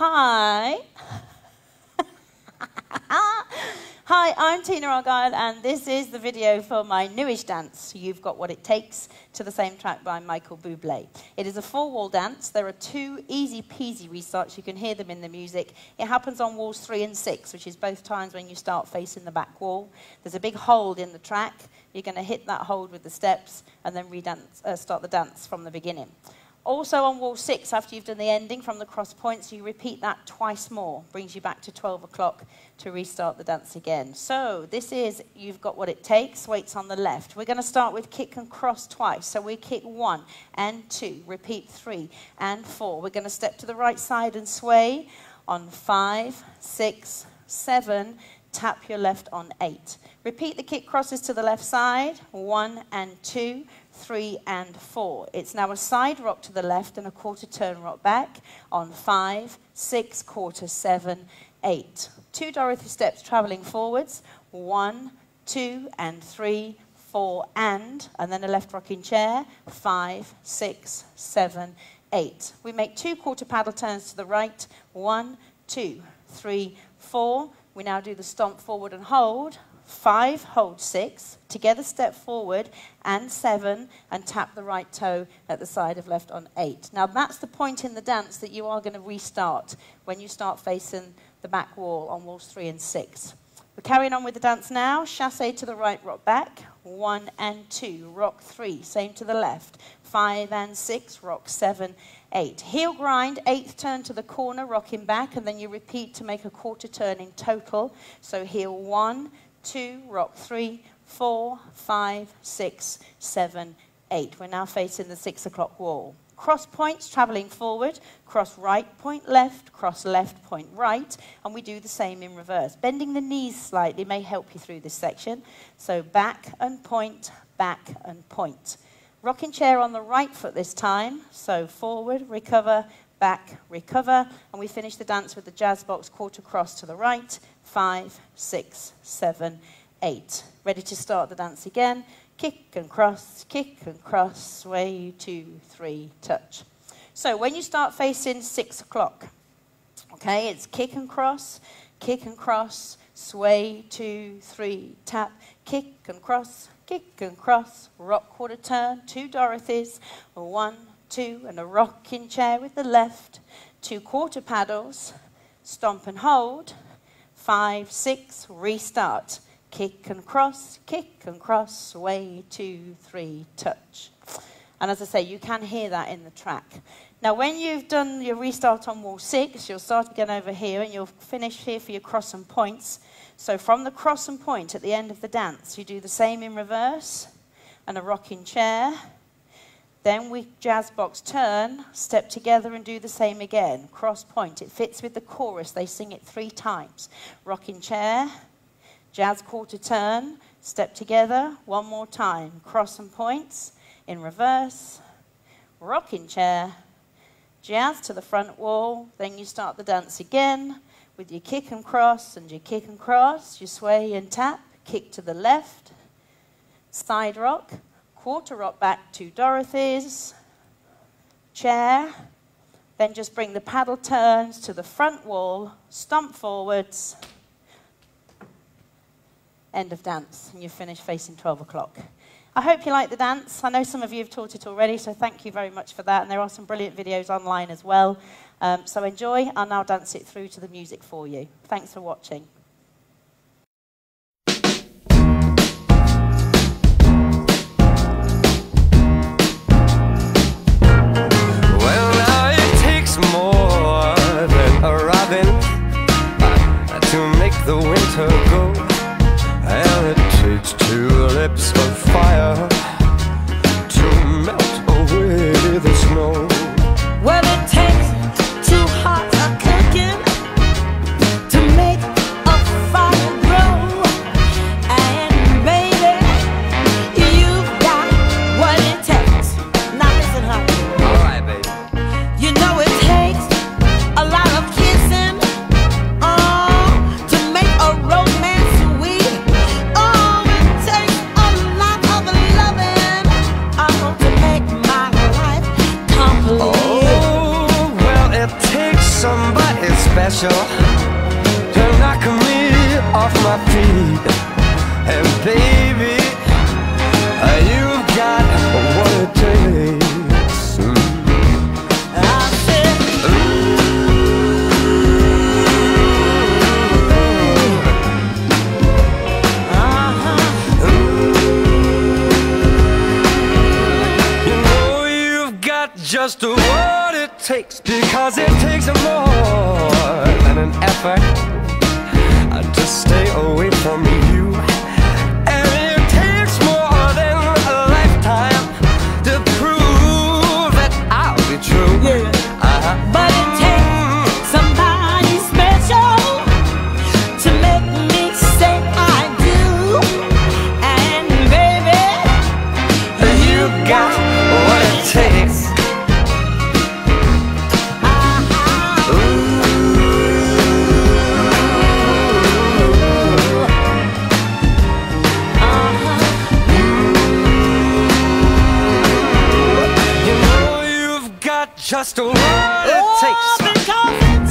Hi. Hi, I'm Tina Argyle, and this is the video for my newish dance, You've Got What It Takes, to the same track by Michael Bublé. It is a four wall dance. There are two easy peasy restarts. You can hear them in the music. It happens on walls three and six, which is both times when you start facing the back wall. There's a big hold in the track. You're going to hit that hold with the steps and then uh, start the dance from the beginning. Also on wall six, after you've done the ending from the cross points, you repeat that twice more. Brings you back to 12 o'clock to restart the dance again. So this is You've Got What It Takes, weights on the left. We're going to start with kick and cross twice. So we kick one and two, repeat three and four. We're going to step to the right side and sway on five, six, seven, tap your left on eight. Repeat the kick crosses to the left side, one and two, three, and four. It's now a side rock to the left and a quarter turn rock back on five, six, quarter, seven, eight. Two Dorothy steps traveling forwards, one, two, and three, four, and, and then a left rocking chair, five, six, seven, eight. We make two quarter paddle turns to the right, one, two, three, four. We now do the stomp forward and hold, Five, hold six. Together, step forward and seven, and tap the right toe at the side of left on eight. Now, that's the point in the dance that you are going to restart when you start facing the back wall on walls three and six. We're carrying on with the dance now. Chassé to the right, rock back. One and two, rock three. Same to the left. Five and six, rock seven, eight. Heel grind, eighth turn to the corner, rocking back, and then you repeat to make a quarter turn in total. So heel one, two, rock three, four, five, six, seven, eight. We're now facing the six o'clock wall. Cross points traveling forward, cross right, point left, cross left, point right, and we do the same in reverse. Bending the knees slightly may help you through this section. So back and point, back and point. Rocking chair on the right foot this time. So forward, recover, back, recover, and we finish the dance with the jazz box quarter cross to the right, five, six, seven, eight. Ready to start the dance again. Kick and cross, kick and cross, sway, two, three, touch. So when you start facing six o'clock, okay, it's kick and cross, kick and cross, sway, two, three, tap, kick and cross, kick and cross, rock quarter turn, two Dorothys, one, two, and a rocking chair with the left, two quarter paddles, stomp and hold, five, six, restart. Kick and cross, kick and cross, way, two, three, touch. And as I say, you can hear that in the track. Now, when you've done your restart on wall six, you'll start again over here and you'll finish here for your cross and points. So from the cross and point at the end of the dance, you do the same in reverse and a rocking chair. Then we jazz box turn, step together and do the same again. Cross point. It fits with the chorus. They sing it three times. Rocking chair, jazz quarter turn, step together, one more time. Cross and points in reverse, rocking chair, jazz to the front wall. Then you start the dance again with your kick and cross and your kick and cross, your sway and tap, kick to the left, side rock, quarter rock back to Dorothy's chair. Then just bring the paddle turns to the front wall, stomp forwards, end of dance, and you finish facing 12 o'clock. I hope you like the dance. I know some of you have taught it already, so thank you very much for that. And there are some brilliant videos online as well. Um, so enjoy. I'll now dance it through to the music for you. Thanks for watching. Of fire off my feet. And baby, uh, you've got what it takes. I said, ooh, uh-huh. You know you've got just what it takes Because it takes more just what it takes.